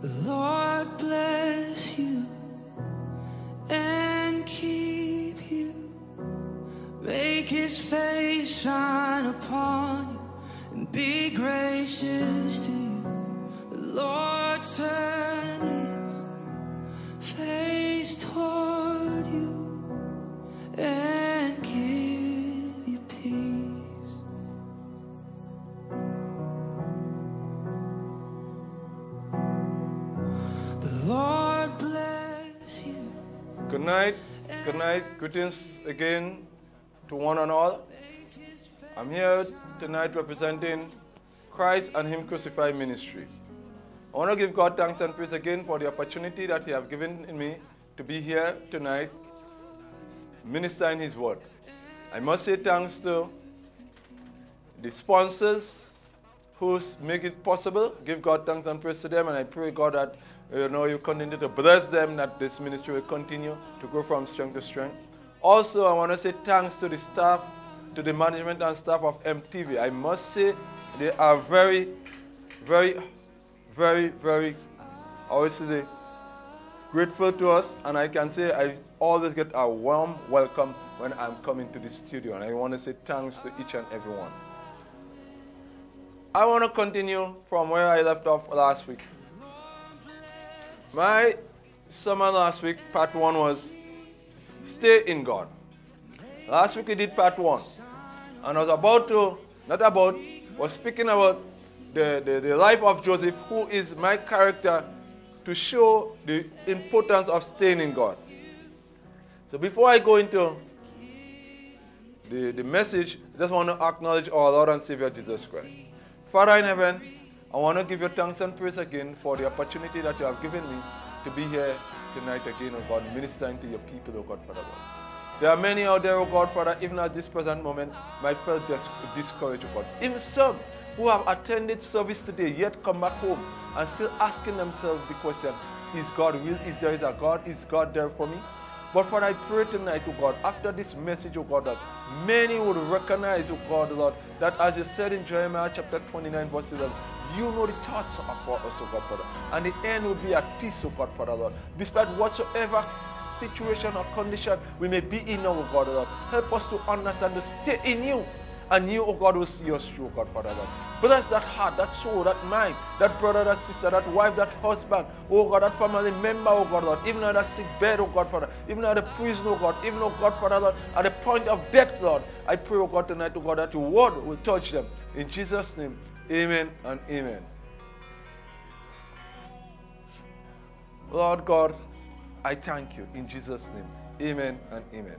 The Lord bless you and keep you. Make his face shine upon you and be gracious to you. The Lord Good night. Greetings again to one and all. I'm here tonight representing Christ and Him Crucified Ministry. I want to give God thanks and praise again for the opportunity that He has given me to be here tonight ministering His word. I must say thanks to the sponsors who make it possible. Give God thanks and praise to them, and I pray God that you know you continue to bless them, that this ministry will continue to grow from strength to strength. Also, I want to say thanks to the staff, to the management and staff of MTV. I must say they are very, very, very, very, I say, grateful to us, and I can say I always get a warm welcome when I'm coming to the studio, and I want to say thanks to each and every one. I want to continue from where I left off last week. My sermon last week, part one was Stay in God. Last week we did part one, and I was about to, not about, was speaking about the, the, the life of Joseph, who is my character to show the importance of staying in God. So before I go into the, the message, I just want to acknowledge our Lord and Savior Jesus Christ. Father in heaven, I want to give you thanks and praise again for the opportunity that you have given me to be here tonight again, oh God, ministering to your people, oh God, Father God. There are many out there, oh God, Father, even at this present moment, might feel dis- discouraged, oh God. Even some who have attended service today, yet come back home and still asking themselves the question, is God real? Is there is a God? Is God there for me? But Father, I pray tonight, oh God, after this message, oh God, that many would recognize, oh God, Lord, that as you said in Jeremiah chapter 29, verse 11, you know the thoughts of us, oh God, Father. And the end will be at peace, oh God, Father, Lord. Despite whatsoever situation or condition we may be in, oh God, Lord. Help us to understand to stay in you. And you, oh God, will see us through, oh God, Father, Lord. Bless that heart, that soul, that mind, that brother, that sister, that wife, that husband, oh God, that family member, oh God, Lord. Even at that sick bed, oh God, Father. Even at the prison, oh God. Even, oh God, Father, Lord, at the point of death, Lord. I pray, oh God, tonight, oh God, that your word will touch them. In Jesus' name, amen and amen. Lord God, I thank you in Jesus' name. Amen and amen.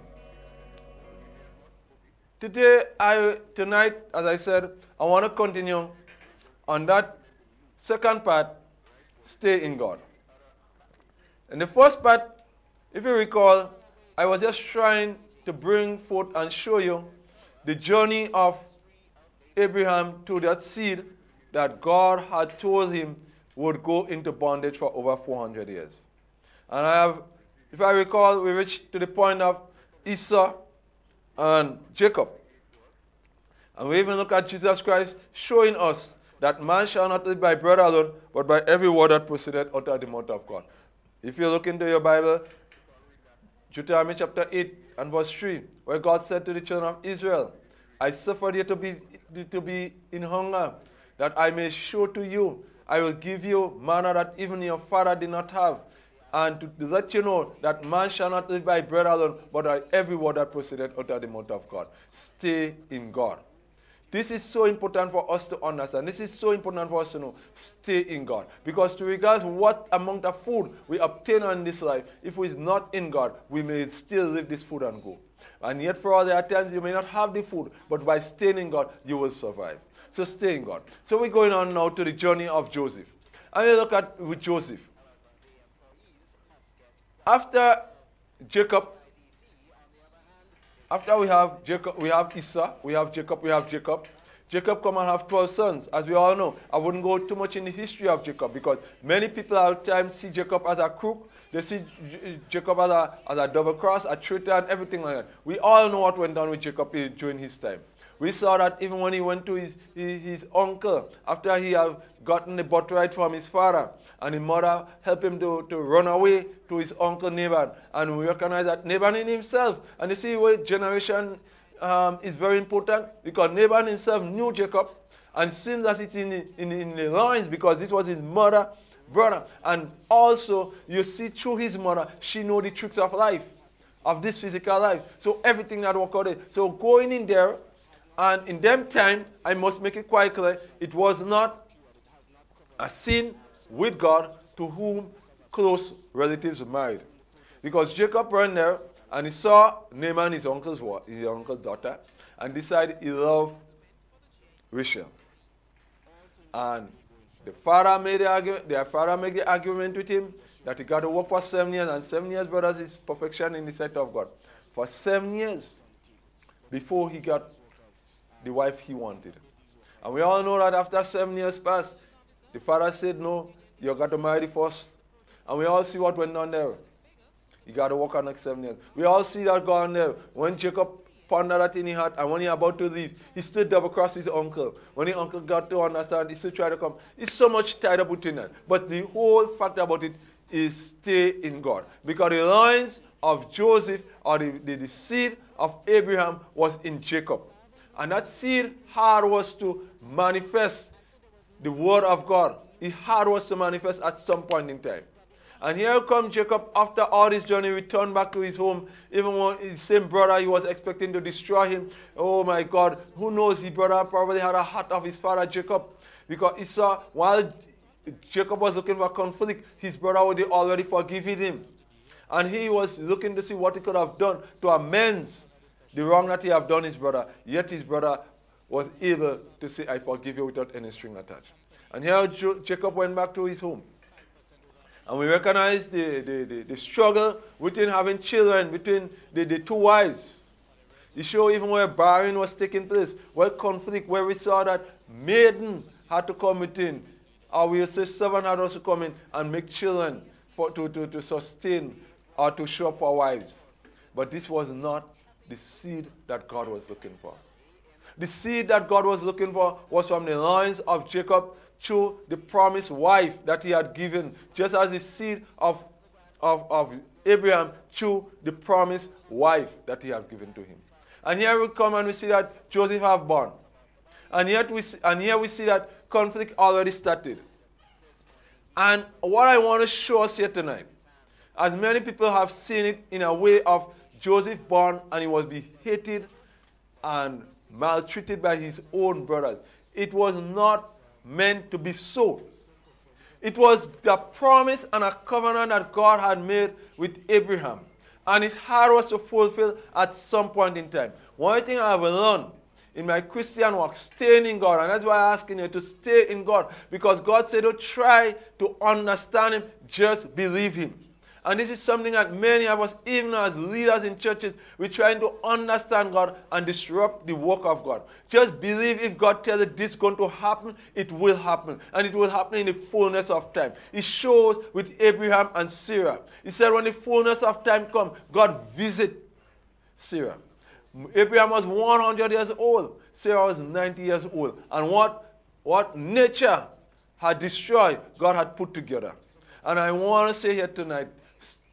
Today, I tonight, as I said, I want to continue on that second part, stay in God. In the first part, if you recall, I was just trying to bring forth and show you the journey of Abraham to that seed that God had told him would go into bondage for over 400 years. And I have, if I recall, we reached to the point of Esau and Jacob. And we even look at Jesus Christ showing us that man shall not live by bread alone, but by every word that proceeded out of the mouth of God. If you look into your Bible, Deuteronomy chapter 8 and verse 3, where God said to the children of Israel, I suffered you to be, to be in hunger, that I may show to you, I will give you manna that even your father did not have, and to let you know that man shall not live by bread alone, but by every word that proceeded out of the mouth of God. Stay in God. This is so important for us to understand. This is so important for us to know. Stay in God. Because to regard what amount of food we obtain in this life, if we is not in God, we may still leave this food and go. And yet for all the times you may not have the food, but by staying in God, you will survive. So stay in God. So we're going on now to the journey of Joseph. And we look at with Joseph. After Jacob, after we have Jacob, we have Esau, we have Jacob, we have Jacob. Jacob come and have 12 sons, as we all know. I wouldn't go too much in the history of Jacob because many people at times see Jacob as a crook. They see Jacob as a, as a double cross, a traitor, and everything like that. We all know what went on with Jacob during his time. We saw that even when he went to his, his, his uncle, after he had gotten the birthright from his father, and his mother helped him to, to run away to his uncle Laban. And we recognize that Laban in himself, and you see where generation um, is very important, because Laban himself knew Jacob, and seems that it's in, in, in the lines because this was his mother, brother. And also, you see through his mother, she know the tricks of life, of this physical life. So everything that worked out. So going in there, and in them time, I must make it quite clear, it was not a sin with God to whom close relatives married. Because Jacob ran there and he saw Naaman, his uncle's, his uncle's daughter, and decided he loved Rachel. And the father made the argument, their father made the argument with him that he got to work for seven years, and seven years, brothers, is perfection in the sight of God. For seven years before he got the wife he wanted. And we all know that after seven years passed, the father said, No, you got to marry first. And we all see what went on there. You got to work on next seven years. We all see that going there. When Jacob pondered that in his heart, and when he about to leave, he still double crossed his uncle. When his uncle got to understand, he still tried to come. He's so much tied up with that. But the whole fact about it is stay in God. Because the lines of Joseph or the, the, the seed of Abraham was in Jacob. And that seed hard was to manifest the word of God. It hard was to manifest at some point in time. And here comes Jacob after all this journey, returned back to his home. Even when his same brother, he was expecting to destroy him. Oh my God, who knows? His brother probably had a heart of his father Jacob. Because he saw while Jacob was looking for conflict, his brother would already forgiven him. And he was looking to see what he could have done to amend the wrong that he have done his brother. Yet his brother was able to say, I forgive you without any string attached. And here Jacob went back to his home. And we recognize the, the, the, the struggle between having children between the, the two wives. It show even where barring was taking place, where conflict, where we saw that maiden had to come within, or we say servant had also come in and make children for, to, to, to sustain or to show up for wives. But this was not the seed that God was looking for. The seed that God was looking for was from the lines of Jacob to the promised wife that he had given, just as the seed of, of, of Abraham to the promised wife that he had given to him. And here we come and we see that Joseph have born. And yet we see, and here we see that conflict already started. And what I want to show us here tonight, as many people have seen it in a way of Joseph born and he was hated and maltreated by his own brothers. It was not meant to be so. It was the promise and a covenant that God had made with Abraham. And it had was to fulfill at some point in time. One thing I have learned in my Christian walk, staying in God. And that's why I'm asking you to stay in God. Because God said, don't try to understand Him, just believe Him. And this is something that many of us, even as leaders in churches, we're trying to understand God and disrupt the work of God. Just believe if God tells you this is going to happen, it will happen. And it will happen in the fullness of time. It shows with Abraham and Sarah. He said when the fullness of time comes, God visit Sarah. Abraham was 100 years old. Sarah was 90 years old. And what, what nature had destroyed, God had put together. And I want to say here tonight,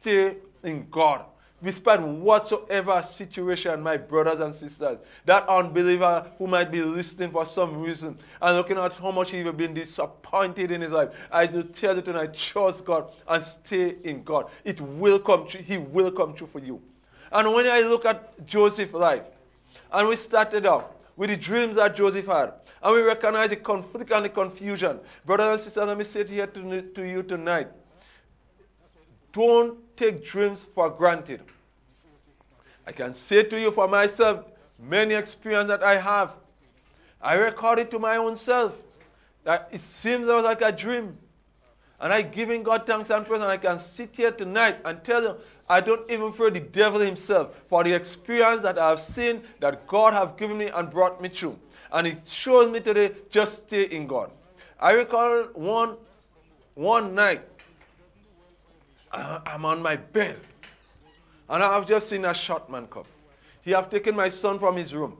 Stay in God. Despite whatsoever situation, my brothers and sisters, that unbeliever who might be listening for some reason and looking at how much he's been disappointed in his life, I do tell you tonight, trust God and stay in God. It will come true. He will come true for you. And when I look at Joseph's life, and we started off with the dreams that Joseph had, and we recognize the conflict and the confusion. Brothers and sisters, let me say it here to, to you tonight. Don't take dreams for granted. I can say to you for myself, many experience that I have, I record it to my own self that it seems like a dream. And I giving God thanks and praise, and I can sit here tonight and tell you, I don't even fear the devil himself for the experience that I have seen that God have given me and brought me through. And it shows me today, just stay in God. I recall one, one night, Uh, I'm on my bed. And I have just seen a short man come. He have taken my son from his room.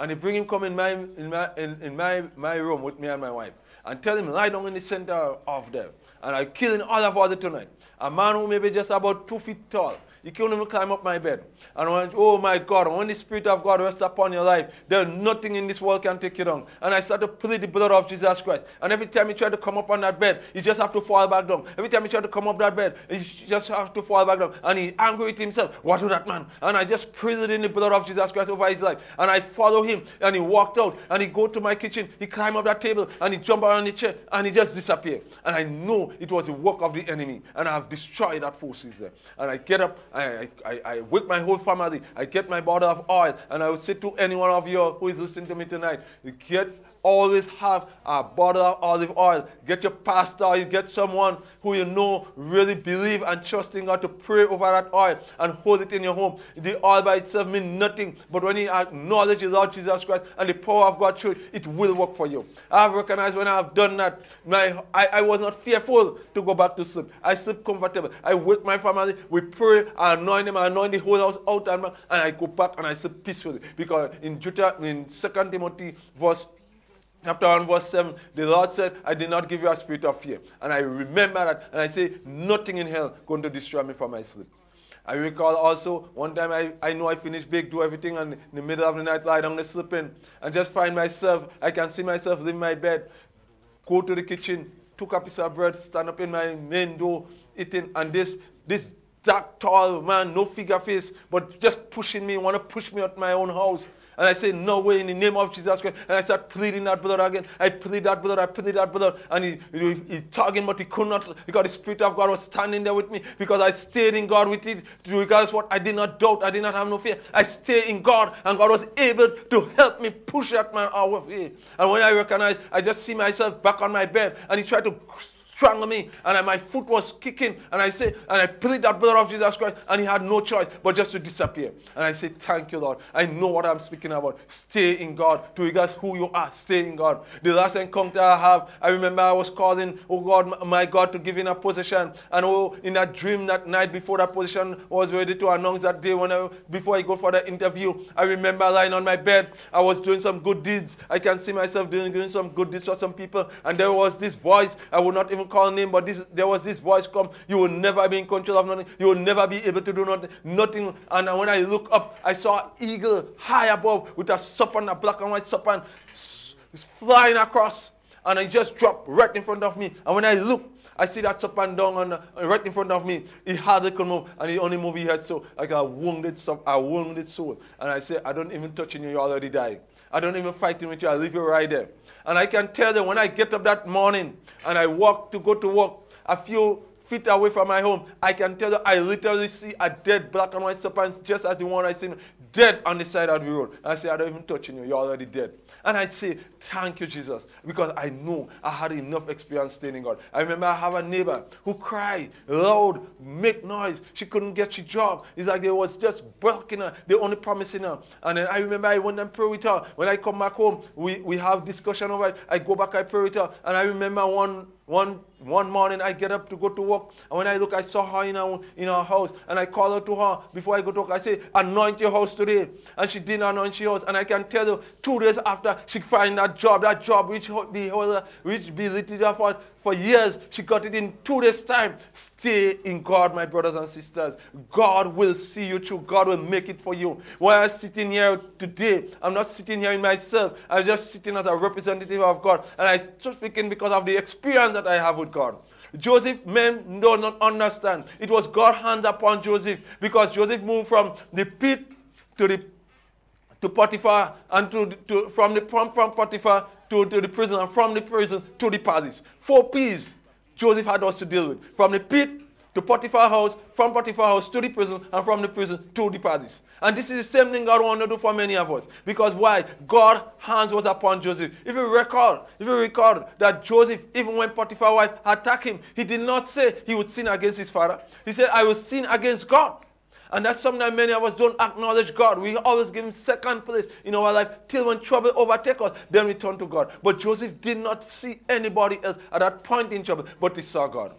and he bring him come in my in my in, in my my room with me and my wife and tell him lie down in the center of them. And I kill in all of other tonight. A man who may be just about two feet tall. He can't even climb up my bed. And oh my God, when the Spirit of God rests upon your life, there's nothing in this world can take you down. And I started to plead the blood of Jesus Christ. And every time he tried to come up on that bed, he just have to fall back down. Every time he tried to come up that bed, he just have to fall back down. And he angry with himself. What do that man? And I just pleaded in the blood of Jesus Christ over his life. And I follow him. And he walked out. And he go to my kitchen. He climb up that table. And he jump around the chair. And he just disappear. And I know it was the work of the enemy. And I have destroyed that forces there. And I get up. I, I, I wake my whole family. I get my bottle of oil. And I would say to any one of you who is listening to me tonight, you get always have a bottle of olive oil. Get your pastor, you get someone who you know really believe and trust in God to pray over that oil and hold it in your home. The oil by itself means nothing, but when you acknowledge the Lord Jesus Christ and the power of God through it, it will work for you. I have recognized when I have done that, my, I, I was not fearful to go back to sleep. I sleep comfortable. I wake my family, we pray, I anoint them, I anoint the whole house out, and, and I go back and I sleep peacefully. Because in, Deuter- in 2 Timothy verse Chapter 1, verse 7, the Lord said, I did not give you a spirit of fear. And I remember that, and I say, nothing in hell going to destroy me from my sleep. I recall also one time I, I know I finished big, do everything, and in the middle of the night lie down to sleep in and just find myself, I can see myself leave my bed, go to the kitchen, took a piece of bread, stand up in my main door, eating, and this this dark, tall man, no figure face, but just pushing me, want to push me out my own house. And I say, no way in the name of Jesus Christ. And I start pleading that blood again. I plead that blood, I plead that blood. And he, he, talking, but he could not, because the Spirit of God was standing there with me, because I stayed in God with it, regardless what I did not doubt, I did not have no fear. I stayed in God, and God was able to help me push that man out of here. And when I recognize, I just see myself back on my bed, and he tried to strangle me, and I, my foot was kicking, and I say, and I plead that blood of Jesus Christ, and he had no choice but just to disappear. And I say, Thank you, Lord. I know what I'm speaking about. Stay in God. To regards who you are, stay in God. The last encounter I have, I remember I was calling, oh God, my God, to give in a position. And oh, in that dream that night before that position was ready to announce that day when I, before I go for the interview, I remember lying on my bed. I was doing some good deeds. I can see myself doing, doing some good deeds for some people. And there was this voice. I would not even call name, but this, there was this voice come, you will never be in control of nothing. You will never be able to do nothing. nothing. And when I look up, I saw an eagle high above with a serpent, a black and white serpent, flying across. And it just dropped right in front of me. And when I look, I see that serpent down on, right in front of me. He hardly could move, and he only moved his head so like a wounded, a wounded soul. And I say, I don't even touch you, you already died. I don't even fight with you, I leave you right there. And I can tell you when I get up that morning and I walk to go to work a few feet away from my home, I can tell you I literally see a dead black and white serpent just as the one I seen dead on the side of the road. I say, I don't even touch you, you're already dead. And I'd say, Thank you, Jesus, because I know I had enough experience staying in God. I remember I have a neighbor who cried loud, make noise. She couldn't get her job. It's like they was just bulking her. They only promising her. And then I remember I went and pray with her. When I come back home, we, we have discussion over it. I go back, I pray with her. And I remember one one, one morning I get up to go to work, and when I look, I saw her in her, in her house, and I call her to her before I go to work. I say, anoint your house today. And she didn't anoint your house. And I can tell you, two days after, she find that job, that job which be which be litigated for for years. She got it in two days' time. Stay in God, my brothers and sisters. God will see you through. God will make it for you. While I'm sitting here today, I'm not sitting here in myself. I'm just sitting as a representative of God. And I'm just speaking because of the experience that I have with God. Joseph men do not understand. It was God's hand upon Joseph because Joseph moved from the pit to the to Potiphar and to, to from the from, from Potiphar to, to the prison and from the prison to the palace. Four P's Joseph had us to deal with. From the pit to Potiphar house, from Potiphar house to the prison, and from the prison to the palace. And this is the same thing God wanted to do for many of us. Because why? God's hands was upon Joseph. If you recall, if you recall that Joseph, even when Potiphar's wife attacked him, he did not say he would sin against his father. He said, I will sin against God. And that's sometimes many of us don't acknowledge God. We always give him second place in our life till when trouble overtakes us, then we turn to God. But Joseph did not see anybody else at that point in trouble, but he saw God.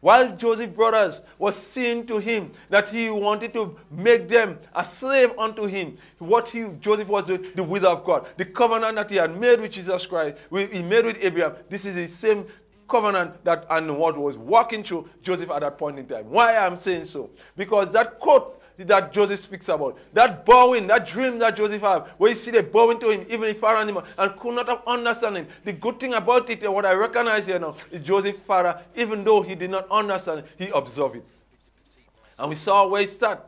While Joseph's brothers was saying to him that he wanted to make them a slave unto him, what he, Joseph was doing, the will of God. The covenant that he had made with Jesus Christ, he made with Abraham, this is the same covenant that and what was working through Joseph at that point in time. Why I'm saying so? Because that quote that Joseph speaks about. That bowing, that dream that Joseph had, where you see the bowing to him, even if Pharaoh and, and could not have understand him. The good thing about it, and what I recognize here now, is Joseph's father, even though he did not understand, he observed it. And we saw where it started.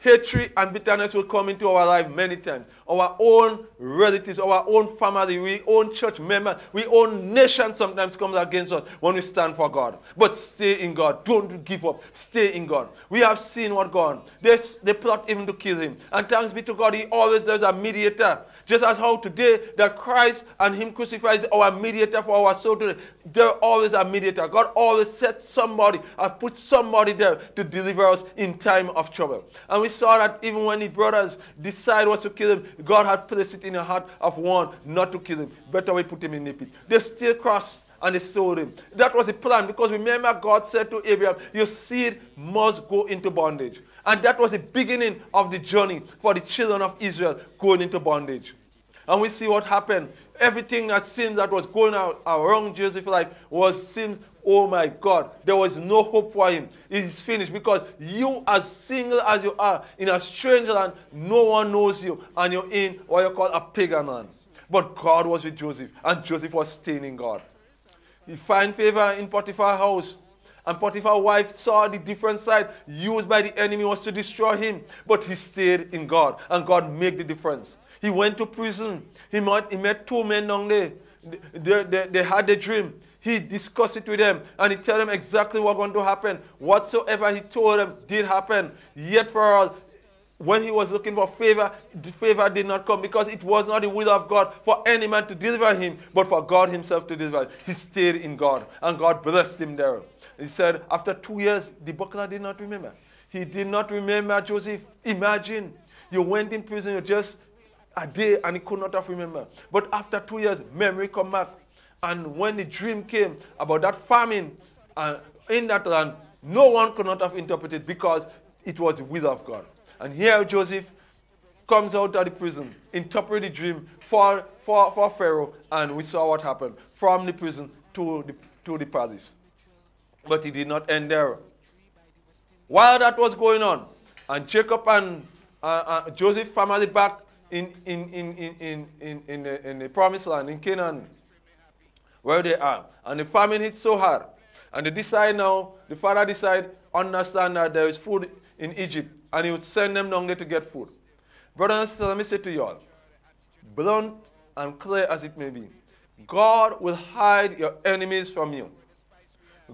Hatred and bitterness will come into our life many times. Our own relatives, our own family, we own church members, we own nation sometimes comes against us when we stand for God. But stay in God. Don't give up. Stay in God. We have seen what God. They, they plot even to kill him. And thanks be to God, he always does a mediator. Just as how today that Christ and him crucified is our mediator for our soul today. They're always a mediator. God always set somebody, has put somebody there to deliver us in time of trouble. And we saw that even when his brothers decide was to kill him, God had placed it in the heart of one not to kill him. Better we put him in the pit. They still crossed and they sold him. That was the plan because remember, God said to Abraham, Your seed must go into bondage. And that was the beginning of the journey for the children of Israel going into bondage. And we see what happened. Everything that seemed that was going out around Joseph's life was seems Oh my God, there was no hope for him. It is finished because you, as single as you are, in a strange land, no one knows you, and you're in what you call a pagan land. But God was with Joseph, and Joseph was staying in God. He find favor in Potiphar's house. And Potiphar's wife saw the different side used by the enemy was to destroy him. But he stayed in God, and God made the difference. He went to prison. He met, he met two men down there. They, they, they had a dream. He discussed it with them and he told them exactly what's going to happen. Whatsoever he told them did happen. Yet for all, when he was looking for favor, the favor did not come because it was not the will of God for any man to deliver him, but for God himself to deliver. He stayed in God and God blessed him there. He said, after two years, the buckler did not remember. He did not remember Joseph. Imagine you went in prison you just a day and he could not have remembered. But after two years, memory come back. And when the dream came about that famine uh, in that land, no one could not have interpreted because it was the will of God. And here Joseph comes out of the prison, interpret the dream for, for, for Pharaoh, and we saw what happened from the prison to the, to the palace. But he did not end there. While that was going on, and Jacob and uh, uh, Joseph family back in, in, in, in, in, in, in, the, in the promised land, in Canaan, where they are. And the famine hit so hard. And they decide now, the father decide, understand that there is food in Egypt, and he would send them down there to get food. Brothers and sisters, let me say to you all, blunt and clear as it may be, God will hide your enemies from you.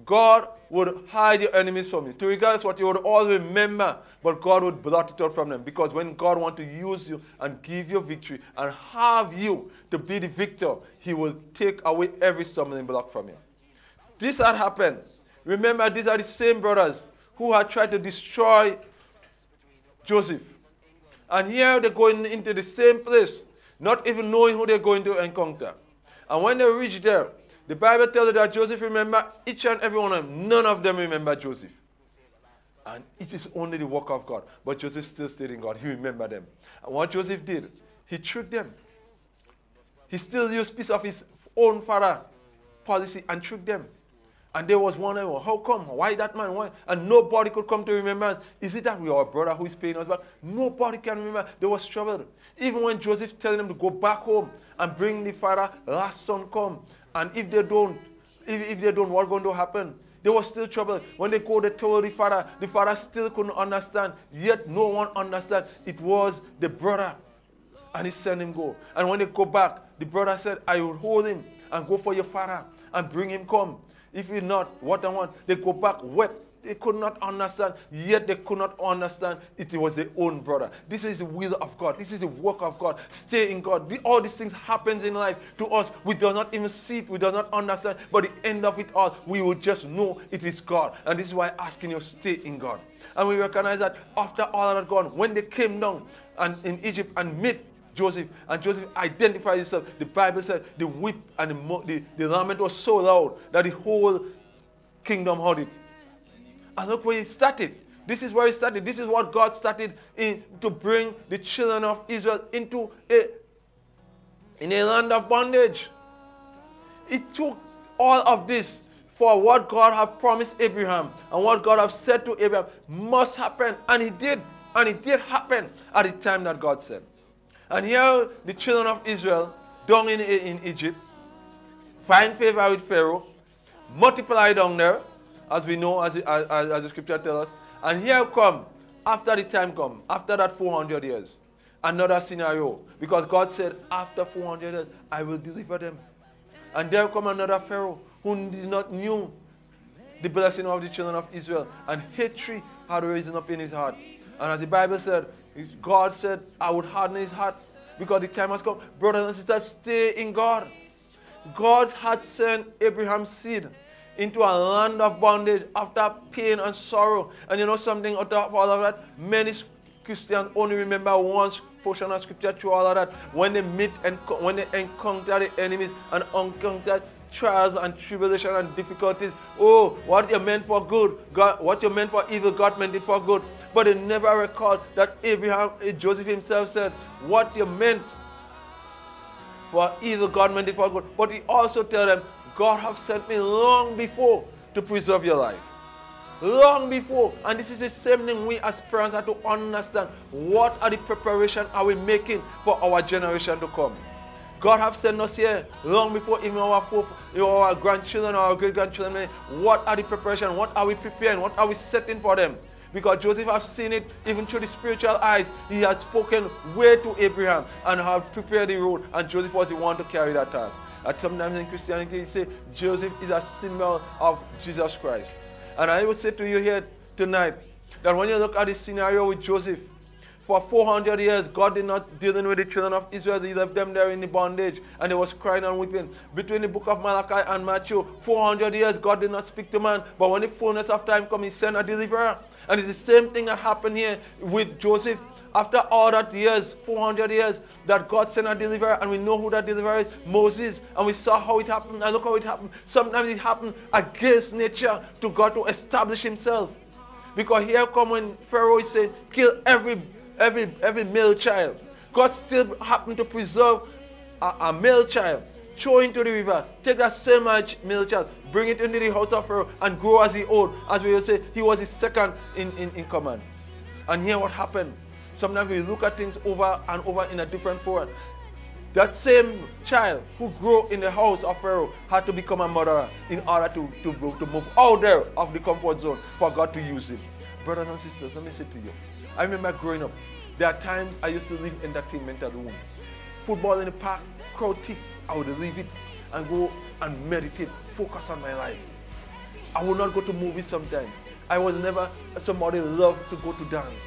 God would hide your enemies from you. To regardless what you would always remember, but God would blot it out from them. Because when God wants to use you and give you victory and have you to be the victor, He will take away every stumbling block from you. This had happened. Remember, these are the same brothers who had tried to destroy Joseph. And here they're going into the same place, not even knowing who they're going to encounter. And when they reach there, the Bible tells us that Joseph remember each and every one of them. None of them remember Joseph. And it is only the work of God. But Joseph still stayed in God. He remembered them. And what Joseph did, he tricked them. He still used piece of his own father policy and tricked them. And there was one who, how come? Why that man? Why? And nobody could come to remember. Is it that we are a brother who is paying us back? Nobody can remember. There was trouble. Even when Joseph telling them to go back home and bring the father, last son come. And if they don't, if, if they don't, what's going to happen? There was still trouble. When they called the the father, the father still couldn't understand. Yet no one understood. It was the brother. And he sent him go. And when they go back, the brother said, I will hold him and go for your father and bring him come. If you not, what I want, they go back, wept they could not understand, yet they could not understand it was their own brother. This is the will of God. This is the work of God. Stay in God. All these things happens in life to us. We do not even see it. We do not understand. But the end of it all, we will just know it is God. And this is why I'm asking you stay in God. And we recognize that after all that gone, when they came down and in Egypt and met Joseph, and Joseph identified himself. The Bible said the whip and the, the, the lament was so loud that the whole kingdom audit. And look where it started. This is where it started. This is what God started in to bring the children of Israel into a in a land of bondage. It took all of this for what God had promised Abraham and what God had said to Abraham must happen. And it did. And it did happen at the time that God said. And here the children of Israel down in, in Egypt find favor with Pharaoh, multiply down there, as we know, as, as, as the scripture tells us. And here come, after the time come, after that 400 years, another scenario. Because God said, after 400 years, I will deliver them. And there come another Pharaoh who did not knew the blessing of the children of Israel. And hatred had risen up in his heart. And as the Bible said, God said, I would harden his heart because the time has come. Brothers and sisters, stay in God. God had sent Abraham's seed into a land of bondage after pain and sorrow. And you know something of all of that? Many Christians only remember one portion of scripture through all of that. When they meet and when they encounter the enemies and encounter trials and tribulation and difficulties. Oh, what you meant for good, God, what you meant for evil, God meant it for good. But they never recall that Abraham, eh, Joseph himself said, what you meant for evil, God meant it for good. But he also tell them, God have sent me long before to preserve your life. Long before. And this is the same thing we as parents have to understand. What are the preparation are we making for our generation to come? God have sent us here long before even our fourth, our grandchildren our great grandchildren. What are the preparation? What are we preparing? What are we setting for them? Because Joseph has seen it even through the spiritual eyes. He has spoken way to Abraham and have prepared the road. And Joseph was the one to carry that task. And sometimes in Christianity, you say Joseph is a symbol of Jesus Christ. And I will say to you here tonight that when you look at the scenario with Joseph, for 400 years, God did not dealing with the children of Israel. He left them there in the bondage, and they was crying and weeping. Between the book of Malachi and Matthew, 400 years, God did not speak to man. But when the fullness of time come, He sent a deliverer. And it's the same thing that happened here with Joseph. After all that years, 400 years, that God sent a deliverer, and we know who that deliverer is, Moses, and we saw how it happened, and look how it happened. Sometimes it happened against nature to God to establish himself. Because here come when Pharaoh is saying, kill every every every male child. God still happened to preserve a, a male child throw into the river, take that same male child, bring it into the house of Pharaoh, and grow as he old. As we will say, he was his second in, in, in command. And here what happened. Sometimes we look at things over and over in a different form. That same child who grew in the house of Pharaoh had to become a murderer in order to, to, to move out there of the comfort zone for God to use him. Brothers and sisters, let me say to you. I remember growing up, there are times I used to leave entertainment at home. Football in the park, crowd thick, I would leave it and go and meditate, focus on my life. I would not go to movies sometimes. I was never somebody loved to go to dance,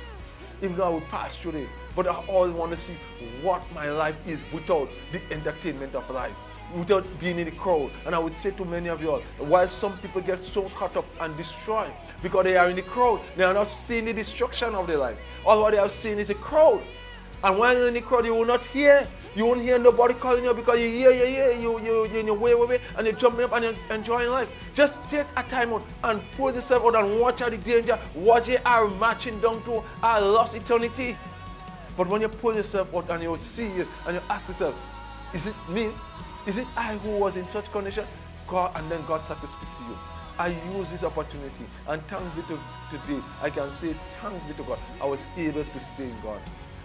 even though I would pass through it. But I always want to see what my life is without the entertainment of life, without being in the crowd. And I would say to many of you all, while some people get so caught up and destroyed because they are in the crowd, they are not seeing the destruction of their life. All what they are seeing is a crowd. And when you're in the crowd, you will not hear you won't hear nobody calling you because you hear, you hear, you, you, you're in your way, way, way, and you're jumping up and you're enjoying life. Just take a time out and pull yourself out and watch out the danger. Watch it are marching down to our lost eternity. But when you pull yourself out and you see it and you ask yourself, is it me? Is it I who was in such condition? God, and then God starts to speak to you. I use this opportunity and thanks be to today. I can say thanks be to God. I was able to stay in God.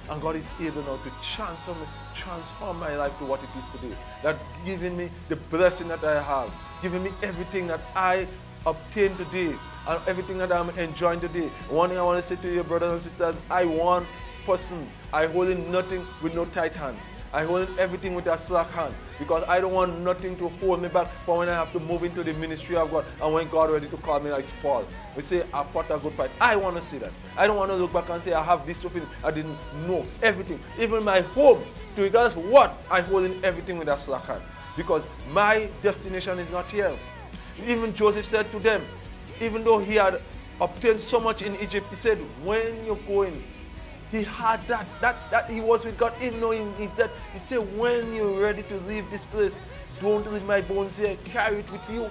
And God is able now to transform, transform my life to what it is today. That giving me the blessing that I have, giving me everything that I obtained today, and everything that I'm enjoying today. One thing I want to say to you, brothers and sisters, I want person. I hold in nothing with no tight hand. I hold everything with a slack hand because I don't want nothing to hold me back for when I have to move into the ministry of God and when God ready to call me like Paul. We say, I fought a good fight. I want to see that. I don't want to look back and say, I have this to finish. I didn't know everything. Even my home, to regardless what, I hold in everything with a slack hand because my destination is not here. Even Joseph said to them, even though he had obtained so much in Egypt, he said, when you're going he had that, that, that he was with God, even though he, he said, he said, when you're ready to leave this place, don't leave my bones here, carry it with you.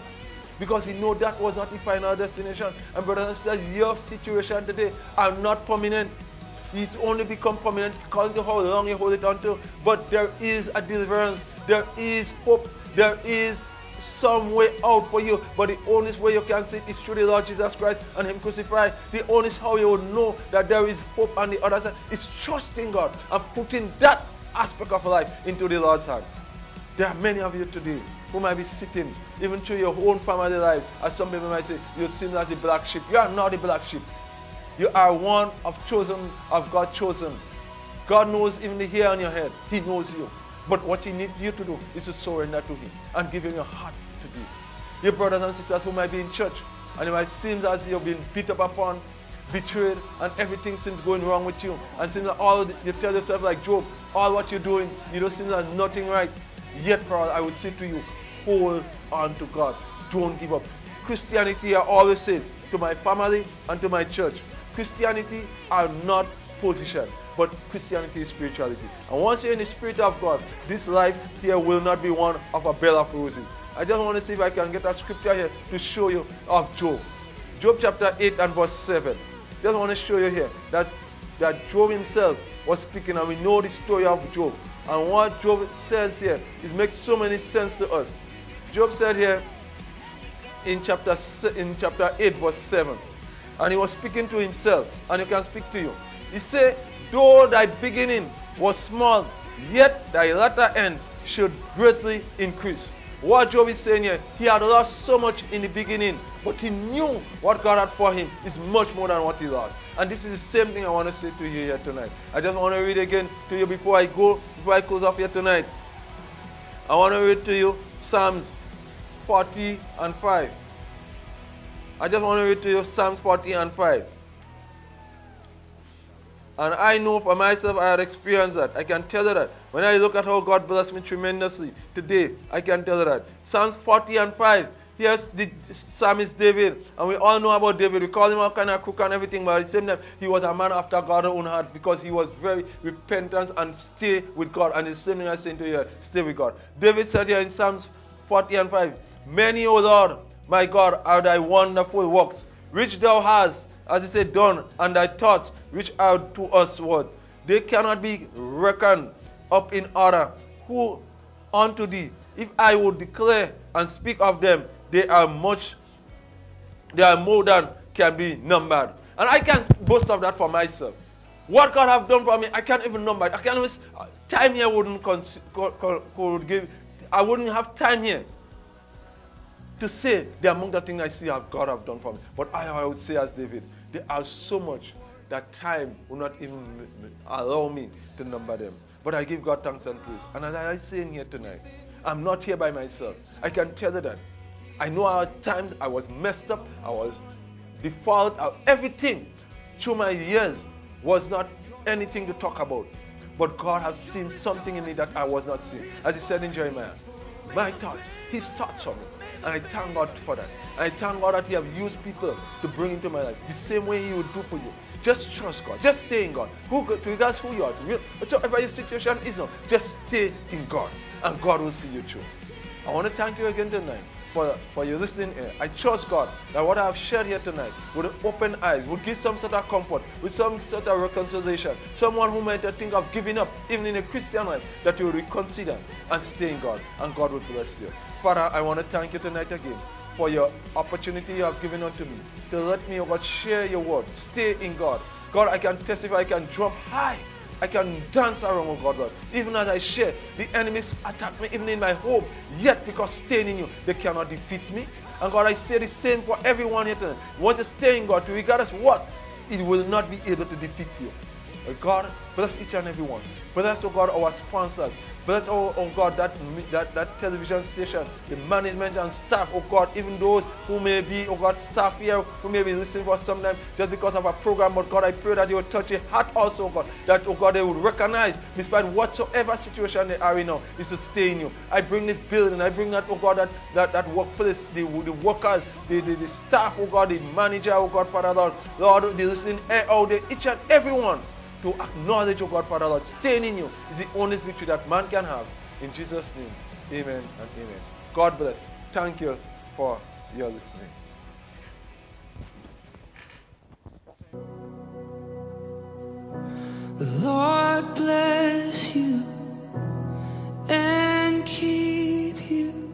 because he know that was not the final destination. And brothers and sisters, your situation today are not permanent. It only become permanent because to how long you hold it on to. But there is a deliverance. There is hope. There is some way out for you. But the only way you can see it is through the Lord Jesus Christ and Him crucified. The only how you will know that there is hope on the other side is trusting God and putting that aspect of life into the Lord's hand. There are many of you today who might be sitting, even through your own family life, as some people might say, you seem like the black sheep. You are not the black sheep. You are one of chosen, of God chosen. God knows even the hair on your head. He knows you. But what He needs you to do is to surrender to Him and give Him your heart to do. Your brothers and sisters who might be in church and it might seem as you've been beat up upon, betrayed, and everything seems going wrong with you. And seems all you tell yourself like Job, all what you're doing, you don't seem like nothing right. Yet, brother, I would say to you, hold on to God. Don't give up. Christianity, I always say to my family and to my church, Christianity are not position, but Christianity is spirituality. And once you're in the spirit of God, this life here will not be one of a bed of roses. I just want to see if I can get a scripture here to show you of Job. Job chapter 8 and verse 7. Just want to show you here that, that Job himself was speaking, and we know the story of Job. And what Job says here, it makes so many sense to us. Job said here in chapter, in chapter 8, verse 7, and he was speaking to himself, and he can speak to you. He said, Though thy beginning was small, yet thy latter end should greatly increase. What Job is saying here, he had lost so much in the beginning, but he knew what God had for him is much more than what he lost. And this is the same thing I want to say to you here tonight. I just want to read again to you before I go, before I close off here tonight. I want to read to you Psalms 40 and 5. I just want to read to you Psalms 40 and 5. And I know for myself, I had experienced that. I can tell you that. When I look at how God blessed me tremendously today, I can tell that. Psalms 40 and 5. Here's the psalmist David, and we all know about David. We call him all kind of crook and everything, but at the same time, he was a man after God's own heart because he was very repentant and stay with God. And the same thing I say to you, stay with God. David said here in Psalms 40 and 5, Many, O Lord, my God, are thy wonderful works, which thou hast, as he said, done, and thy thoughts, which are to us what? They cannot be reckoned up in order. Who unto thee, if I would declare and speak of them, they are much, they are more than can be numbered. And I can boast of that for myself. What God have done for me, I can't even number. I can't even, uh, time here wouldn't could give, I wouldn't have time here to say the among the things I see have God have done for me. But I, I would say as David, there are so much that time will not even allow me to number them. But I give God thanks and praise. And as I say in here tonight, I'm not here by myself. I can tell you that. I know at times I was messed up, I was default, uh, everything through my years was not anything to talk about. But God has seen something in me that I was not seeing. As he said in Jeremiah, my thoughts, his thoughts on me. And I thank God for that. And I thank God that he have used people to bring into my life. The same way he would do for you. Just trust God. Just stay in God. Who, regards who you are. Whatever your situation is now, just stay in God. And God will see you through. I want to thank you again tonight for, for your listening here. I trust God that what I have shared here tonight would open eyes, would give some sort of comfort, with some sort of reconciliation. Someone who might think of giving up, even in a Christian life, that you will reconsider and stay in God, and God will bless you. Father, I want to thank you tonight again for your opportunity you have given unto me to let me, God, share your word. Stay in God. God, I can testify, I can jump high I can dance around, oh God, Lord. Even as I share, the enemies attack me even in my home. Yet, because staying in you, they cannot defeat me. And God, I say the same for everyone here tonight. Once you stay in God, regardless what, it will not be able to defeat you. God, bless each and every one. Bless, oh God, our sponsors. But oh, oh God, that, that, that television station, the management and staff, oh God, even those who may be, oh God, staff here, who may be listening for some time just because of a program, but God, I pray that you will touch your heart also, oh God, that, oh God, they would recognize, despite whatsoever situation they are in now, is to stay in you. I bring this building, I bring that, oh God, that, that, that workplace, the, the workers, the, the, the staff, oh God, the manager, oh God, Father Lord, Lord, the listening, all eh, oh, the, each and everyone to acknowledge, your God, Father, Lord, staying in you is the only victory that man can have. In Jesus' name, amen and amen. God bless. Thank you for your listening. Lord bless you and keep you.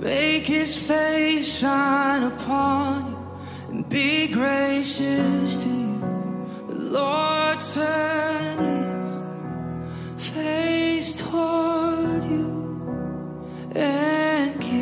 Make his face shine upon you and be gracious to you. Lord, turn his face toward you and give.